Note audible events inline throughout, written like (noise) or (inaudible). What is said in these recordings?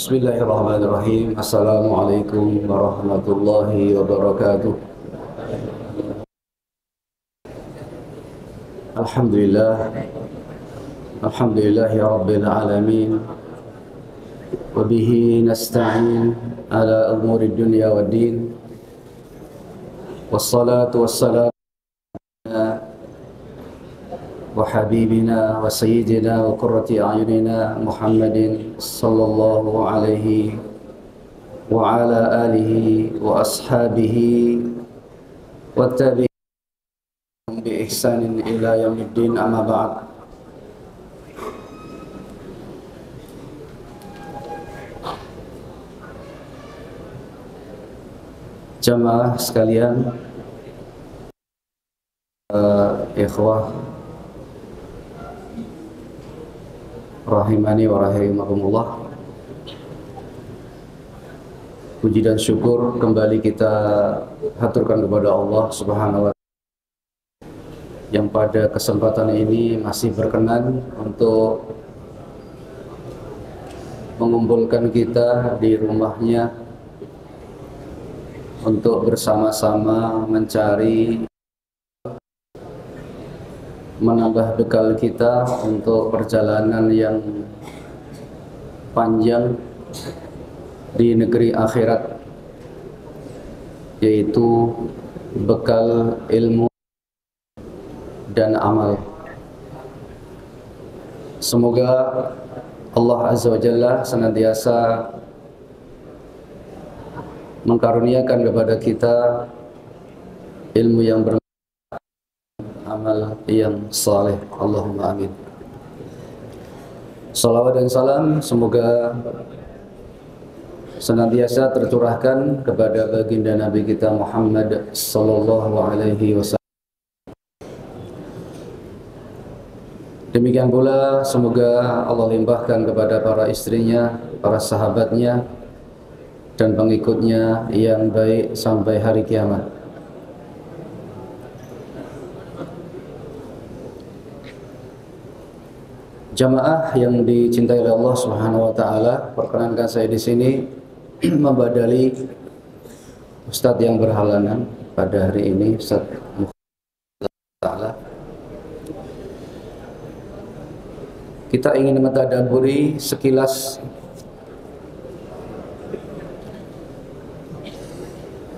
بسم الله الرحمن الرحيم السلام عليكم ورحمة الله وبركاته الحمد لله الحمد لله رب العالمين وبه نستعين على أمور الدنيا والدين والصلاة والسلام وحبيبنا وسيدنا وقرة أعيننا محمد صلى الله عليه وعلى آله وأصحابه والتابعين بإحسان إلى يوم الدين أما بعد Jamaah sekalian, uh, ikhwah rahimani wa rahimakumullah. Puji dan syukur kembali kita haturkan kepada Allah Subhanahu wa yang pada kesempatan ini masih berkenan untuk mengumpulkan kita di rumahnya untuk bersama-sama mencari menambah bekal kita untuk perjalanan yang panjang di negeri akhirat yaitu bekal ilmu dan amal. Semoga Allah Azza wa Jalla senantiasa mengkaruniakan kepada kita ilmu yang ber amal yang saleh. Allahumma amin. Salawat dan salam semoga senantiasa tercurahkan kepada baginda Nabi kita Muhammad sallallahu alaihi wasallam. Demikian pula semoga Allah limpahkan kepada para istrinya, para sahabatnya dan pengikutnya yang baik sampai hari kiamat. Jamaah yang dicintai oleh Allah Subhanahu wa taala, perkenankan saya di sini (clears throat) membadali Ustadz yang berhalangan pada hari ini Ustadz taala. Kita ingin mentadaburi sekilas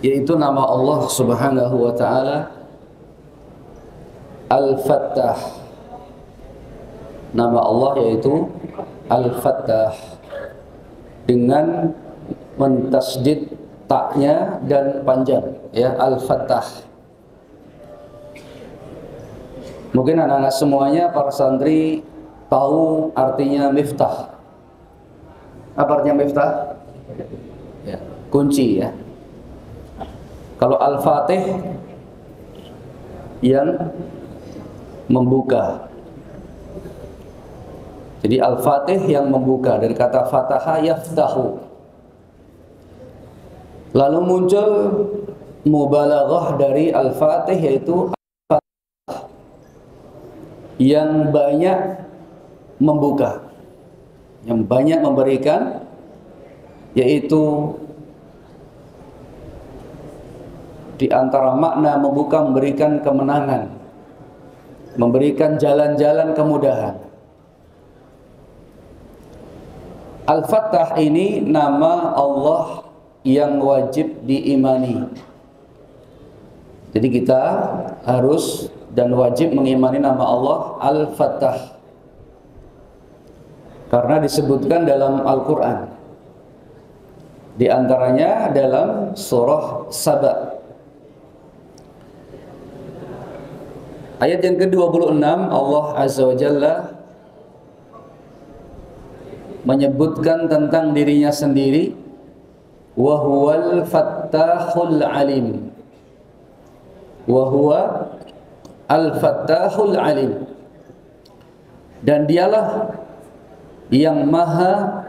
yaitu nama Allah Subhanahu wa taala Al-Fattah nama Allah yaitu Al-Fattah. Dengan mentasdid taknya dan panjang ya Al-Fattah. Mungkin anak-anak semuanya para santri tahu artinya miftah. Apa artinya miftah? Ya, kunci ya. Kalau Al-Fatih yang membuka jadi Al-Fatih yang membuka dari kata fataha yaftahu. Lalu muncul mubalaghah dari Al-Fatih yaitu Al yang banyak membuka. Yang banyak memberikan yaitu di antara makna membuka memberikan kemenangan, memberikan jalan-jalan kemudahan. Al-Fattah ini nama Allah yang wajib diimani. Jadi kita harus dan wajib mengimani nama Allah Al-Fattah. Karena disebutkan dalam Al-Quran. Di antaranya dalam surah Saba. Ayat yang ke-26 Allah Azza wa Jalla menyebutkan tentang dirinya sendiri wa huwal fattahul alim. Wa huwa al fattahul alim. Dan dialah yang maha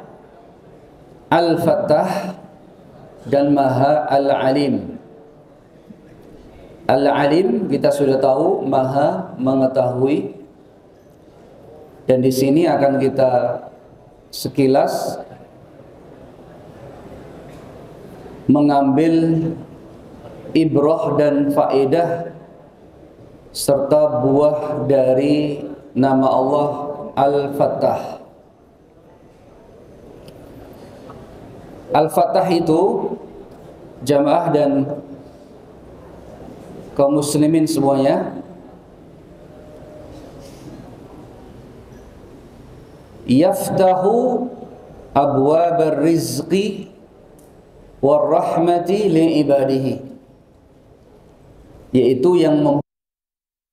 al fattah dan maha al alim. Al alim kita sudah tahu maha mengetahui. Dan di sini akan kita sekilas mengambil ibrah dan faedah serta buah dari nama Allah Al-Fattah. Al-Fattah itu jamaah dan kaum muslimin semuanya yaftahu abwab rizqi warahmati li ibadihi. Yaitu yang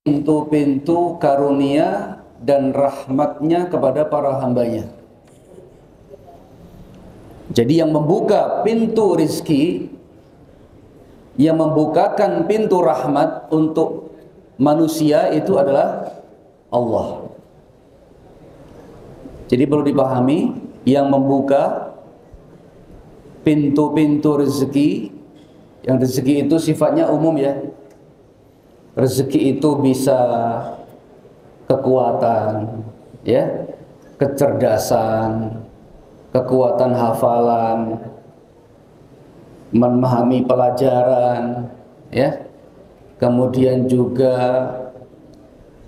pintu-pintu karunia dan rahmatnya kepada para hambanya. Jadi yang membuka pintu rizki yang membukakan pintu rahmat untuk manusia itu adalah Allah jadi perlu dipahami yang membuka pintu-pintu rezeki yang rezeki itu sifatnya umum ya. Rezeki itu bisa kekuatan ya, kecerdasan, kekuatan hafalan, memahami pelajaran ya. Kemudian juga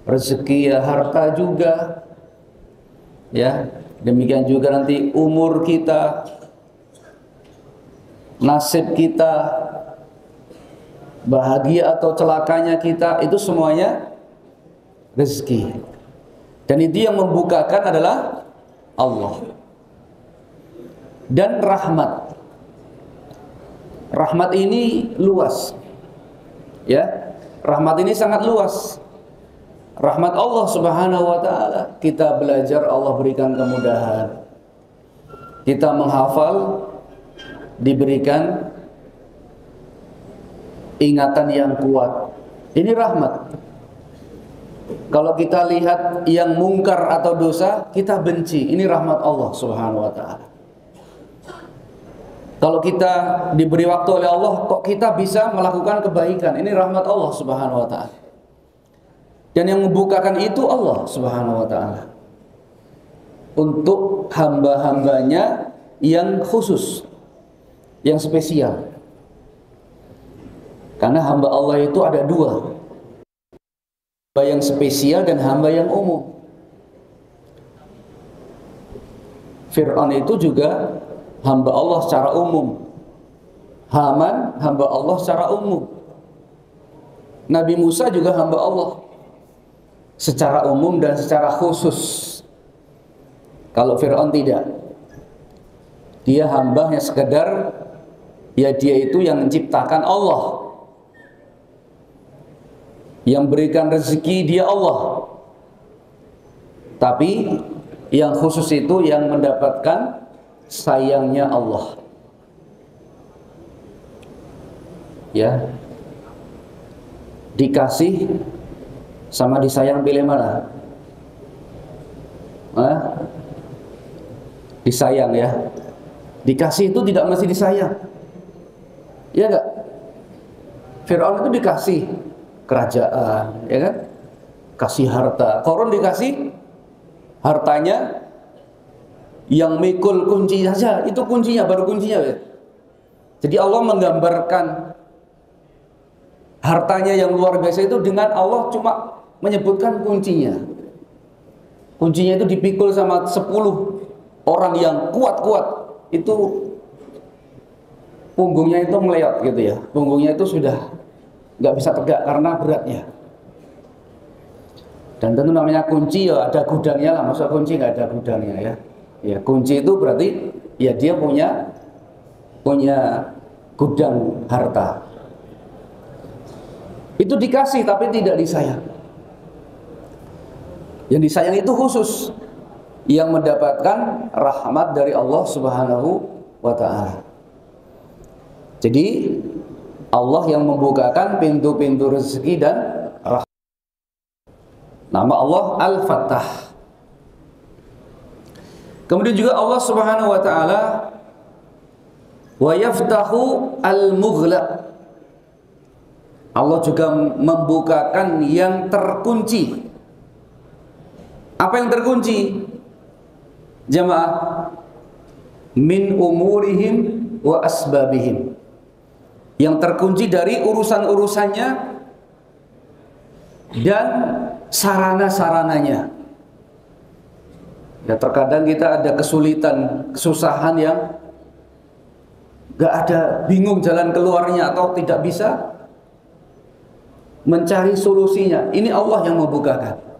rezeki ya harta juga ya demikian juga nanti umur kita nasib kita bahagia atau celakanya kita itu semuanya rezeki. Dan itu yang membukakan adalah Allah. Dan rahmat. Rahmat ini luas. Ya rahmat ini sangat luas rahmat Allah Subhanahu wa taala. Kita belajar Allah berikan kemudahan. Kita menghafal diberikan ingatan yang kuat. Ini rahmat. Kalau kita lihat yang mungkar atau dosa, kita benci. Ini rahmat Allah Subhanahu wa taala. Kalau kita diberi waktu oleh Allah, kok kita bisa melakukan kebaikan? Ini rahmat Allah Subhanahu wa taala. Dan yang membukakan itu Allah Subhanahu wa taala. Untuk hamba-hambanya yang khusus, yang spesial. Karena hamba Allah itu ada dua. Hamba yang spesial dan hamba yang umum. Fir'aun itu juga hamba Allah secara umum. Haman hamba Allah secara umum. Nabi Musa juga hamba Allah secara umum dan secara khusus. Kalau Fir'aun tidak. Dia hambanya sekedar ya dia itu yang menciptakan Allah. Yang berikan rezeki dia Allah. Tapi yang khusus itu yang mendapatkan sayangnya Allah. Ya. Dikasih sama disayang pilih mana? Hah? Disayang ya. Dikasih itu tidak mesti disayang. Iya enggak? Firaun itu dikasih kerajaan, ya kan? Kasih harta. Korun dikasih hartanya yang mikul kunci saja, itu kuncinya baru kuncinya ya. Jadi Allah menggambarkan hartanya yang luar biasa itu dengan Allah cuma menyebutkan kuncinya. Kuncinya itu dipikul sama 10 orang yang kuat-kuat. Itu punggungnya itu meleot gitu ya. Punggungnya itu sudah nggak bisa tegak karena beratnya. Dan tentu namanya kunci ya ada gudangnya lah. Masa kunci nggak ada gudangnya ya. Ya kunci itu berarti ya dia punya punya gudang harta. Itu dikasih tapi tidak disayang. Yang disayang itu khusus yang mendapatkan rahmat dari Allah Subhanahu wa taala. Jadi Allah yang membukakan pintu-pintu rezeki dan rahmat. Nama Allah Al-Fattah. Kemudian juga Allah Subhanahu wa taala wa yaftahu al-mughlaq. Allah juga membukakan yang terkunci. Apa yang terkunci? Jamaah min umurihim wa asbabihim. yang terkunci dari urusan-urusannya dan sarana-sarananya. Ya terkadang kita ada kesulitan, kesusahan yang gak ada bingung jalan keluarnya atau tidak bisa mencari solusinya. Ini Allah yang membukakan.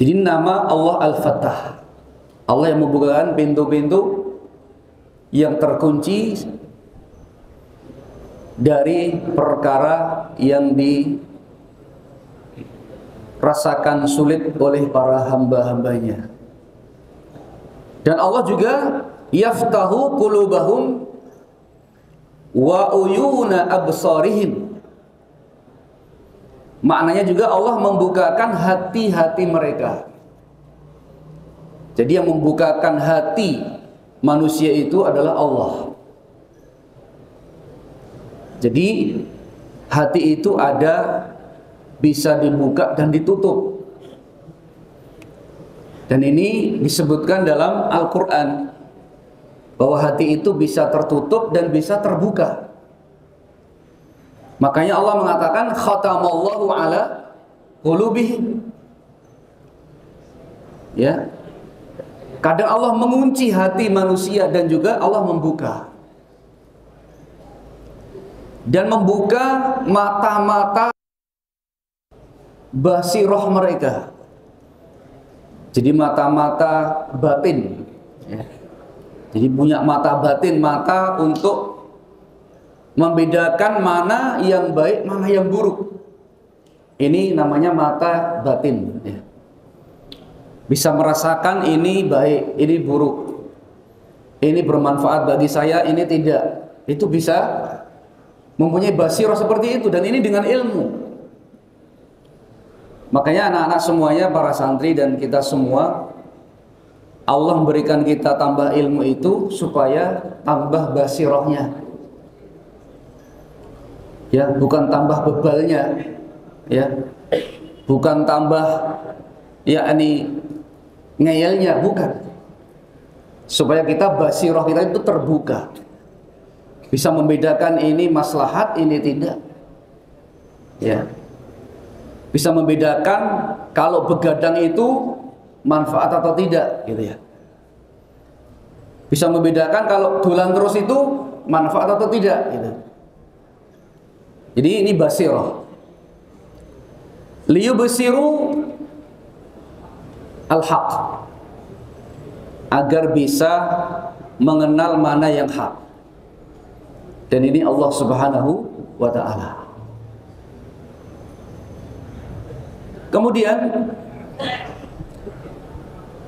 Jadi nama Allah Al-Fattah. Allah yang membukakan pintu-pintu yang terkunci dari perkara yang dirasakan sulit oleh para hamba-hambanya. Dan Allah juga yaftahu qulubahum wa uyuna absarihim. Maknanya juga Allah membukakan hati-hati mereka. Jadi yang membukakan hati manusia itu adalah Allah. Jadi hati itu ada bisa dibuka dan ditutup. Dan ini disebutkan dalam Al-Qur'an bahwa hati itu bisa tertutup dan bisa terbuka. Makanya Allah mengatakan khatamallahu ala qulubihim. Ya. Kadang Allah mengunci hati manusia dan juga Allah membuka dan membuka mata-mata basiroh mereka. Jadi mata-mata batin. Ya. Jadi punya mata batin, mata untuk membedakan mana yang baik, mana yang buruk. Ini namanya mata batin. Ya. Bisa merasakan ini baik, ini buruk. Ini bermanfaat bagi saya, ini tidak. Itu bisa mempunyai basirah seperti itu dan ini dengan ilmu. Makanya anak-anak semuanya para santri dan kita semua Allah memberikan kita tambah ilmu itu supaya tambah basirahnya. Ya, bukan tambah bebalnya. Ya. Bukan tambah yakni ngeyelnya, bukan. Supaya kita basirah kita itu terbuka bisa membedakan ini maslahat ini tidak ya bisa membedakan kalau begadang itu manfaat atau tidak gitu ya bisa membedakan kalau dolan terus itu manfaat atau tidak gitu jadi ini basirah basiru al-haq agar bisa mengenal mana yang hak dan ini Allah Subhanahu wa taala. Kemudian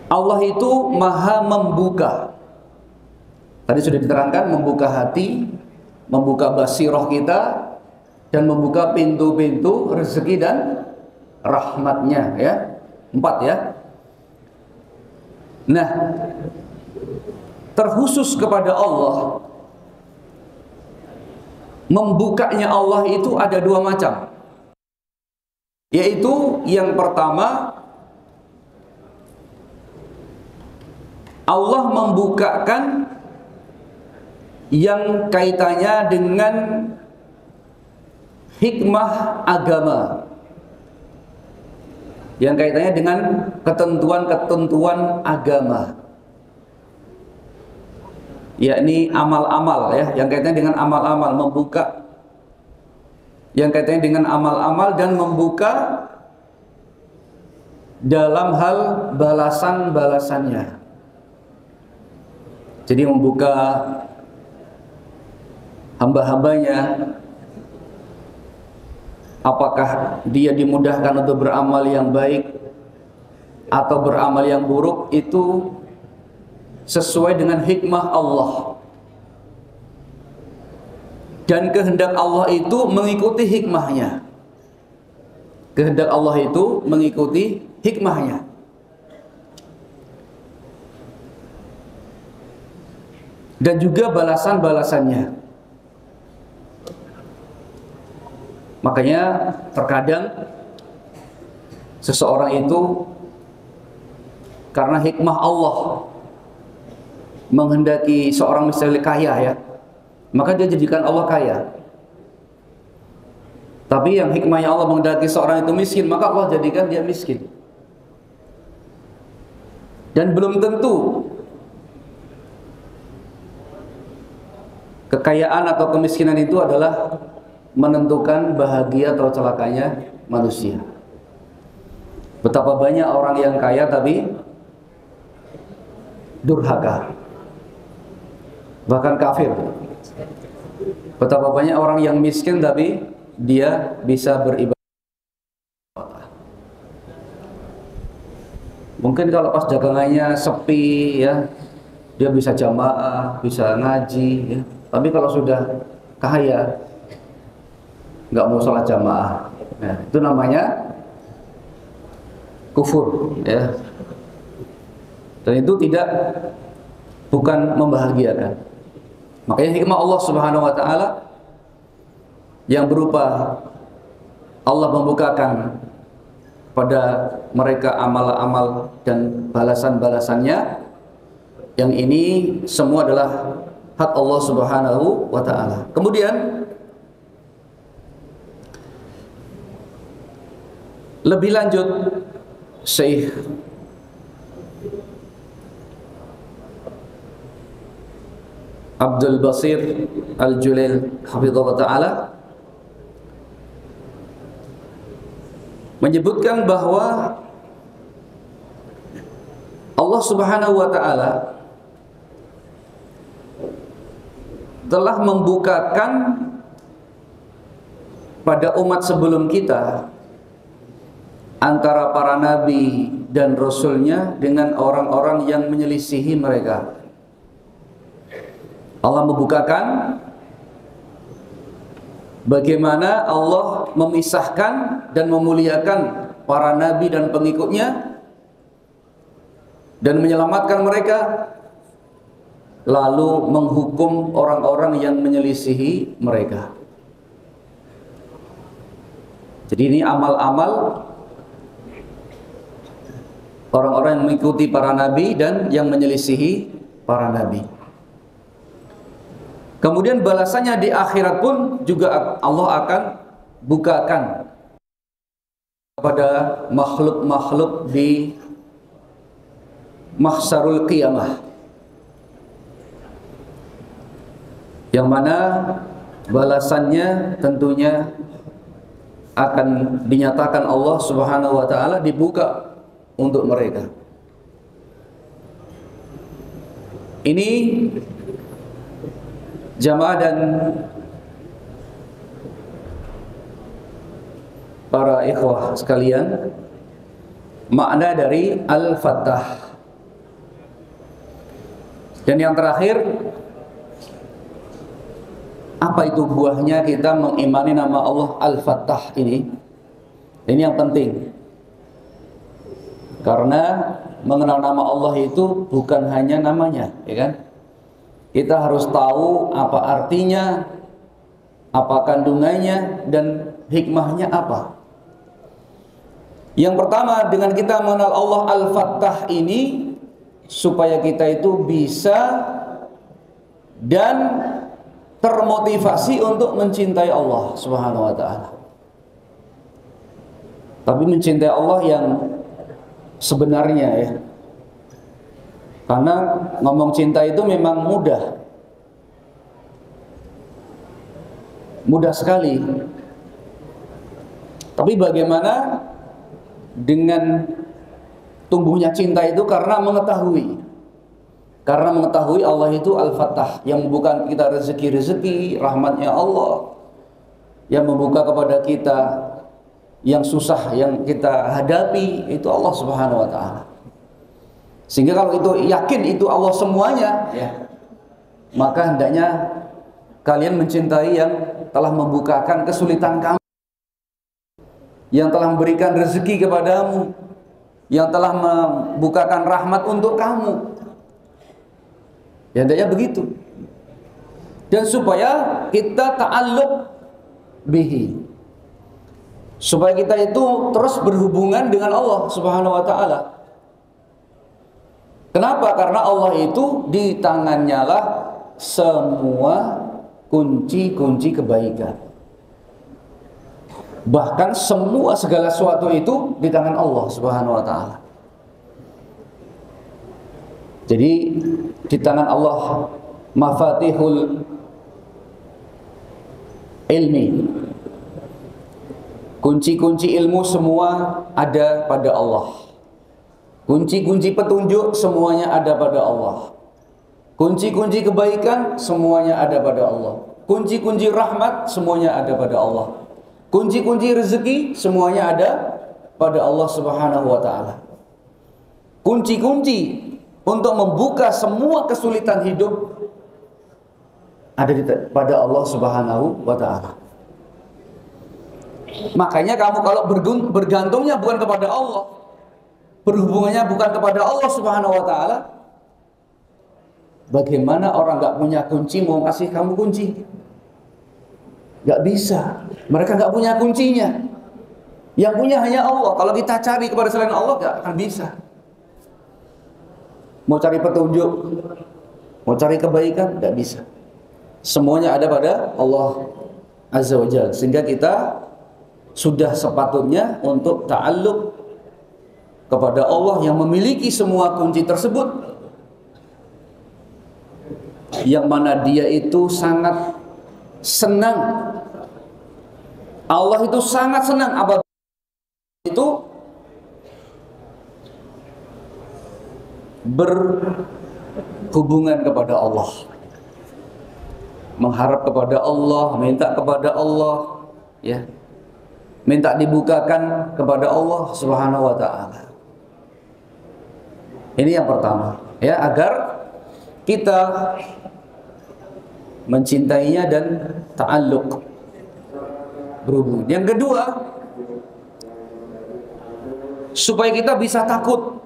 Allah itu maha membuka. Tadi sudah diterangkan membuka hati, membuka basirah kita dan membuka pintu-pintu rezeki dan rahmatnya ya. Empat ya. Nah, terkhusus kepada Allah membukanya Allah itu ada dua macam. Yaitu yang pertama Allah membukakan yang kaitannya dengan hikmah agama. Yang kaitannya dengan ketentuan-ketentuan agama. Yakni amal-amal ya yang kaitannya dengan amal-amal membuka. Yang kaitannya dengan amal-amal dan membuka dalam hal balasan-balasannya. Jadi membuka hamba-hambanya apakah dia dimudahkan untuk beramal yang baik atau beramal yang buruk? Itu sesuai dengan hikmah Allah. Dan kehendak Allah itu mengikuti hikmahnya. Kehendak Allah itu mengikuti hikmahnya. Dan juga balasan-balasannya makanya terkadang seseorang itu karena hikmah Allah menghendaki seorang misalnya kaya ya maka dia jadikan Allah kaya. Tapi yang hikmahnya Allah menghendaki seorang itu miskin, maka Allah jadikan dia miskin. Dan belum tentu kekayaan atau kemiskinan itu adalah menentukan bahagia atau celakanya manusia. Betapa banyak orang yang kaya tapi durhaka. Bahkan kafir. Betapa banyak orang yang miskin tapi dia bisa beribadah. Mungkin kalau pas dagangannya sepi ya, dia bisa jamaah, bisa ngaji ya. Tapi kalau sudah kaya, nggak mau sholat jamaah, nah, itu namanya kufur ya. Dan itu tidak bukan membahagiakan. Makanya hikmah Allah Subhanahu wa taala yang berupa Allah membukakan pada mereka amal-amal dan balasan-balasannya yang ini semua adalah hak Allah Subhanahu wa taala. Kemudian lebih lanjut Syekh. Abdul Basir Al-Julail hafizahullah taala menyebutkan bahwa Allah Subhanahu wa taala telah membukakan pada umat sebelum kita antara para nabi dan rasulnya dengan orang-orang yang menyelisihi mereka. Allah membukakan bagaimana Allah memisahkan dan memuliakan para nabi dan pengikutnya dan menyelamatkan mereka lalu menghukum orang-orang yang menyelisihi mereka. Jadi ini amal-amal orang-orang yang mengikuti para nabi dan yang menyelisihi para nabi. Kemudian balasannya di akhirat pun juga Allah akan bukakan kepada makhluk-makhluk di mahsyarul qiyamah. Yang mana balasannya tentunya akan dinyatakan Allah Subhanahu wa taala dibuka untuk mereka. Ini jamaah dan para ikhwah sekalian makna dari Al-Fattah. Dan yang terakhir apa itu buahnya kita mengimani nama Allah Al-Fattah ini? Ini yang penting karena mengenal nama Allah itu bukan hanya namanya ya kan kita harus tahu apa artinya, apa kandungannya, dan hikmahnya apa. Yang pertama, dengan kita mengenal Allah Al-Fattah ini, supaya kita itu bisa dan termotivasi untuk mencintai Allah Subhanahu wa taala. Tapi mencintai Allah yang sebenarnya ya, karena ngomong cinta itu memang mudah. Mudah sekali. Tapi bagaimana dengan tumbuhnya cinta itu karena mengetahui. Karena mengetahui Allah itu Al-Fatah yang membuka kita rezeki-rezeki, rahmatnya Allah yang membuka kepada kita yang susah yang kita hadapi itu Allah Subhanahu wa taala. Sehingga kalau itu yakin itu Allah semuanya, ya, maka hendaknya kalian mencintai yang telah membukakan kesulitan kamu, yang telah memberikan rezeki kepadamu, yang telah membukakan rahmat untuk kamu. Ya hendaknya begitu. Dan supaya kita ta'alluq bihi. Supaya kita itu terus berhubungan dengan Allah Subhanahu wa taala. Kenapa? Karena Allah itu di tangannya lah semua kunci-kunci kebaikan. Bahkan semua segala sesuatu itu di tangan Allah Subhanahu wa taala. Jadi di tangan Allah mafatihul ilmi. Kunci-kunci ilmu semua ada pada Allah. Kunci-kunci petunjuk semuanya ada pada Allah. Kunci-kunci kebaikan semuanya ada pada Allah. Kunci-kunci rahmat semuanya ada pada Allah. Kunci-kunci rezeki semuanya ada pada Allah Subhanahu wa taala. Kunci-kunci untuk membuka semua kesulitan hidup ada pada Allah Subhanahu wa taala. Makanya kamu kalau bergantungnya bukan kepada Allah, berhubungannya bukan kepada Allah Subhanahu wa taala, bagaimana orang nggak punya kunci mau kasih kamu kunci? Gak bisa. Mereka nggak punya kuncinya. Yang punya hanya Allah. Kalau kita cari kepada selain Allah nggak akan bisa. Mau cari petunjuk, mau cari kebaikan, nggak bisa. Semuanya ada pada Allah Azza wa. Sehingga kita sudah sepatutnya untuk ta'alluq kepada Allah yang memiliki semua kunci tersebut. Yang mana dia itu sangat senang. Allah itu sangat senang apa itu berhubungan kepada Allah. Mengharap kepada Allah minta kepada Allah ya minta dibukakan kepada Allah Subhanahu wa taala ini yang pertama, ya agar kita mencintainya dan ta'alluq berhubung. Yang kedua, supaya kita bisa takut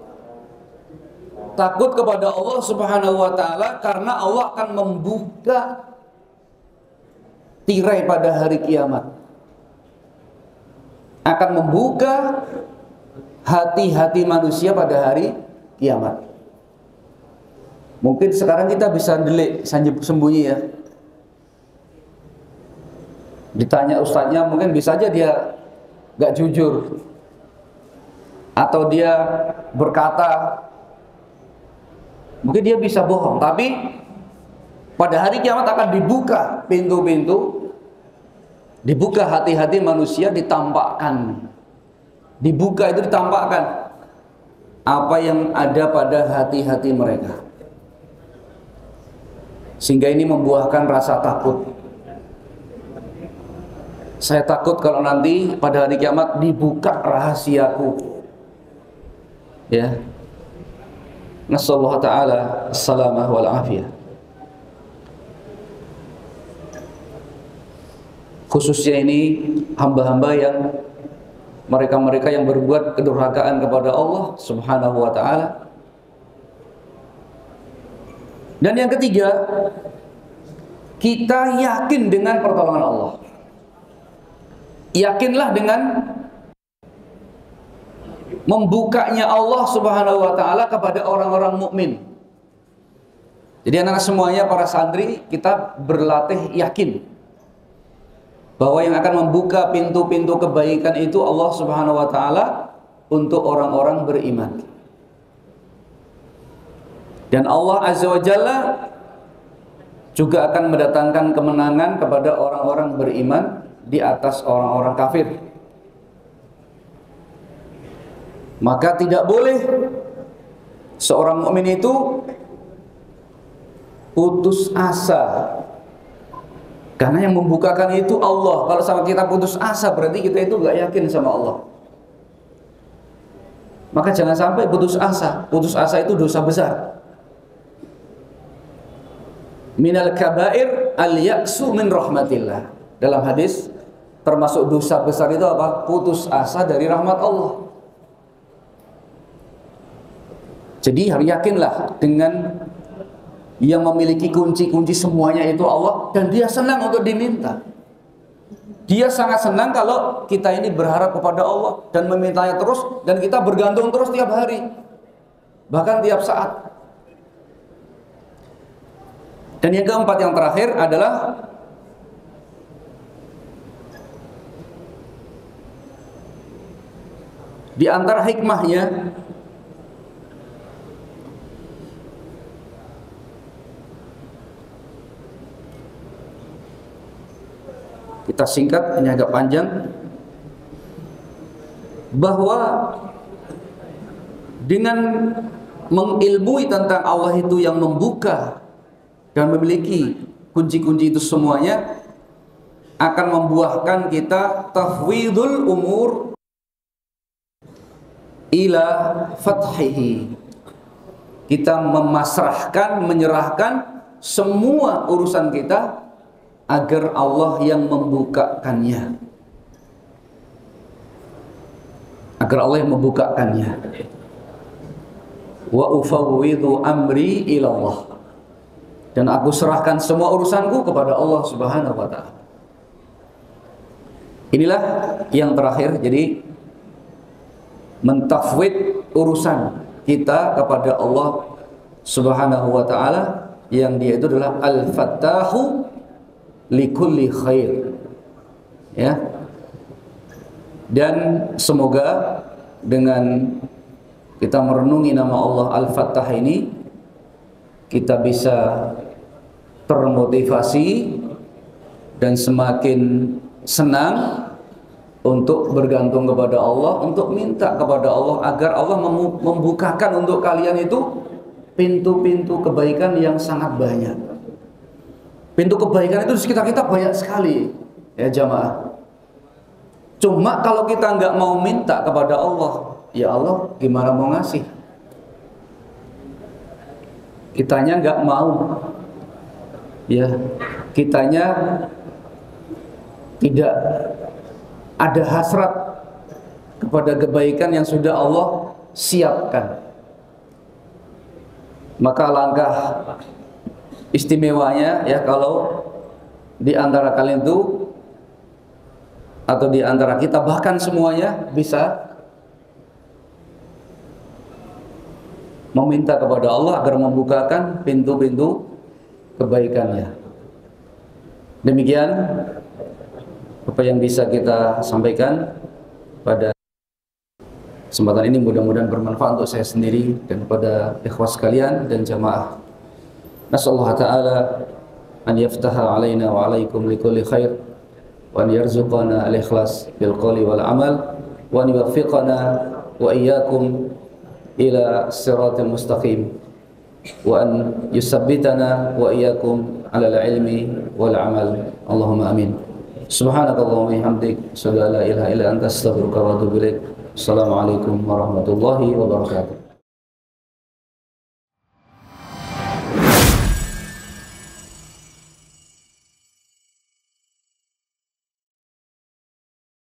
takut kepada Allah Subhanahu wa taala karena Allah akan membuka tirai pada hari kiamat. Akan membuka hati-hati manusia pada hari kiamat. Mungkin sekarang kita bisa delik sembunyi ya. Ditanya ustadznya mungkin bisa aja dia gak jujur. Atau dia berkata mungkin dia bisa bohong, tapi pada hari kiamat akan dibuka pintu-pintu dibuka hati-hati manusia ditampakkan dibuka itu ditampakkan apa yang ada pada hati-hati mereka. Sehingga ini membuahkan rasa takut. Saya takut kalau nanti pada hari kiamat dibuka rahasiaku. Ya. Nasallahu taala salamah wal afiyah. Khususnya ini hamba-hamba yang mereka-mereka yang berbuat kedurhakaan kepada Allah Subhanahu wa taala. Dan yang ketiga, kita yakin dengan pertolongan Allah. Yakinlah dengan membukanya Allah Subhanahu wa taala kepada orang-orang mukmin. Jadi anak semuanya para santri kita berlatih yakin bahwa yang akan membuka pintu-pintu kebaikan itu Allah Subhanahu wa taala untuk orang-orang beriman. Dan Allah Azza wa Jalla juga akan mendatangkan kemenangan kepada orang-orang beriman di atas orang-orang kafir. Maka tidak boleh seorang mukmin itu putus asa karena yang membukakan itu Allah. Kalau sama kita putus asa berarti kita itu nggak yakin sama Allah. Maka jangan sampai putus asa. Putus asa itu dosa besar. Minal kabair al yaksu min rahmatillah. Dalam hadis termasuk dosa besar itu apa? Putus asa dari rahmat Allah. Jadi yakinlah dengan yang memiliki kunci-kunci semuanya itu Allah dan dia senang untuk diminta. Dia sangat senang kalau kita ini berharap kepada Allah dan memintanya terus dan kita bergantung terus tiap hari. Bahkan tiap saat. Dan yang keempat yang terakhir adalah di antara hikmahnya kita singkat ini agak panjang. Bahwa dengan mengilmui tentang Allah itu yang membuka dan memiliki kunci-kunci itu semuanya akan membuahkan kita tafwidul umur ila fathihi. Kita memasrahkan menyerahkan semua urusan kita agar Allah yang membukakannya. Agar Allah yang membukakannya. Wa ufawwidu amri ila Allah dan aku serahkan semua urusanku kepada Allah Subhanahu wa taala. Inilah yang terakhir jadi mentafwid urusan kita kepada Allah Subhanahu wa taala yang dia itu adalah al-fattahu likulli khair ya dan semoga dengan kita merenungi nama Allah Al-Fattah ini kita bisa termotivasi dan semakin senang untuk bergantung kepada Allah, untuk minta kepada Allah agar Allah membukakan untuk kalian itu pintu-pintu kebaikan yang sangat banyak. Pintu kebaikan itu di sekitar kita banyak sekali, ya jamaah. Cuma kalau kita nggak mau minta kepada Allah, ya Allah gimana mau ngasih? Kitanya nggak mau, ya kitanya tidak ada hasrat kepada kebaikan yang sudah Allah siapkan. Maka langkah istimewanya ya kalau di antara kalian itu atau di antara kita bahkan semuanya bisa meminta kepada Allah agar membukakan pintu-pintu kebaikannya. Demikian apa yang bisa kita sampaikan pada kesempatan ini mudah-mudahan bermanfaat untuk saya sendiri dan kepada ikhwas sekalian dan jamaah نسأل الله تعالى أن يفتح علينا وعليكم لكل خير وأن يرزقنا الإخلاص بالقول والعمل وأن يوفقنا وإياكم إلى الصراط المستقيم وأن يثبتنا وإياكم على العلم والعمل. اللهم آمين. سبحانك اللهم وبحمدك أشهد أن لا إله إلا أنت أستغفرك وأتوب إليك. السلام عليكم ورحمة الله وبركاته.